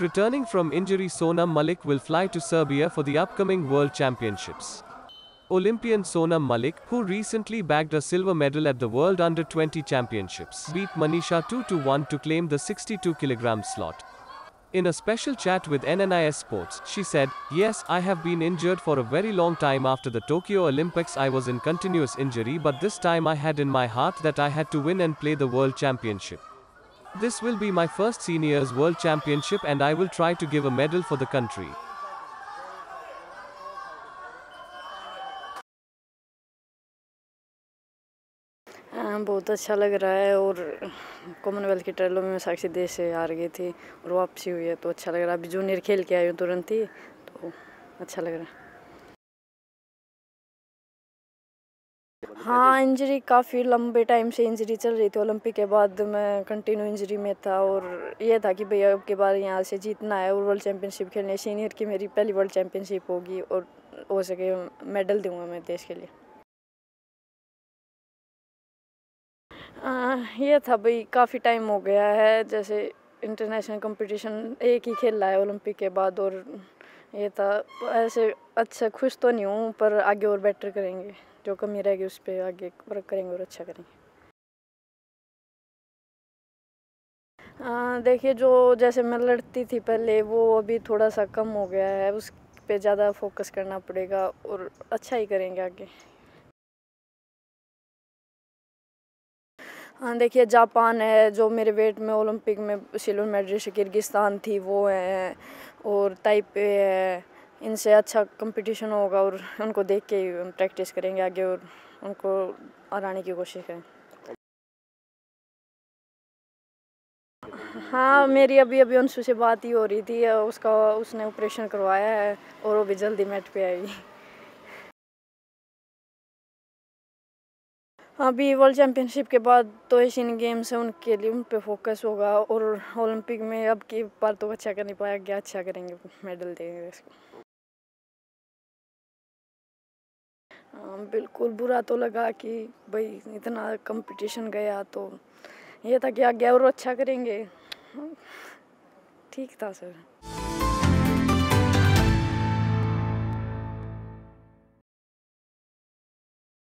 Returning from injury, Sonam Malik will fly to Serbia for the upcoming World Championships. Olympian Sonam Malik, who recently bagged a silver medal at the World Under 20 Championships, beat Manisha 2 1 to claim the 62 kg slot. In a special chat with NNIS Sports, she said, Yes, I have been injured for a very long time after the Tokyo Olympics. I was in continuous injury, but this time I had in my heart that I had to win and play the World Championship. This will be my first seniors World Championship and I will try to give a medal for the country. हाँ, बहुत अच्छा लग रहा है और Commonwealth की ट्रेलों में साक्षी देश से हार गई थी और वापसी हुई है तो अच्छा लग रहा है अभी जूनियर खेल के आई हूँ तुरंत ही तो अच्छा लग रहा है हाँ इंजरी काफ़ी लंबे टाइम से इंजरी चल रही थी। ओलंपिक के बाद मैं कंटिन्यू इंजरी में था और ये था कि भैया अब के बाद यहाँ से जीतना है और वर्ल्ड चैम्पियनशिप खेलनी है। सीनियर की मेरी पहली वर्ल्ड चैम्पियनशिप होगी और हो सके मेडल दूँगा मैं देश के लिए। आ, ये था भाई काफ़ी टाइम हो गया है। जैसे इंटरनेशनल कंपटीशन एक ही खेल रहा है ओलंपिक के बाद और ये था। ऐसे अच्छा खुश तो नहीं हूँ, पर आगे और बेटर करेंगे। जो कमी रहेगी उस पर आगे वर्क करेंगे और अच्छा करेंगे। देखिए, जो जैसे मैं लड़ती थी पहले, वो अभी थोड़ा सा कम हो गया है। उस पर ज़्यादा फोकस करना पड़ेगा और अच्छा ही करेंगे आगे। हाँ देखिए, जापान है, जो मेरे वेट में ओलंपिक में सिल्वर मेडलिस्ट किर्गिस्तान थी, वो है, और ताइपे है, इनसे अच्छा कंपटीशन होगा और उनको देख के ही प्रैक्टिस करेंगे आगे और उनको हराने की कोशिश करें। हाँ मेरी अभी अभी अंशु से बात ही हो रही थी, उसका, उसने ऑपरेशन करवाया है और वो भी जल्दी मैट पे आएगी अभी वर्ल्ड चैम्पियनशिप के बाद तो एशियन गेम्स है, उनके लिए उन पर फोकस होगा और ओलंपिक में अब की बार तो अच्छा कर नहीं पाया गया अच्छा करेंगे मेडल देंगे इसको। हाँ बिल्कुल बुरा तो लगा कि भाई इतना कंपटीशन गया तो ये था कि आगे और अच्छा करेंगे। ठीक था सर।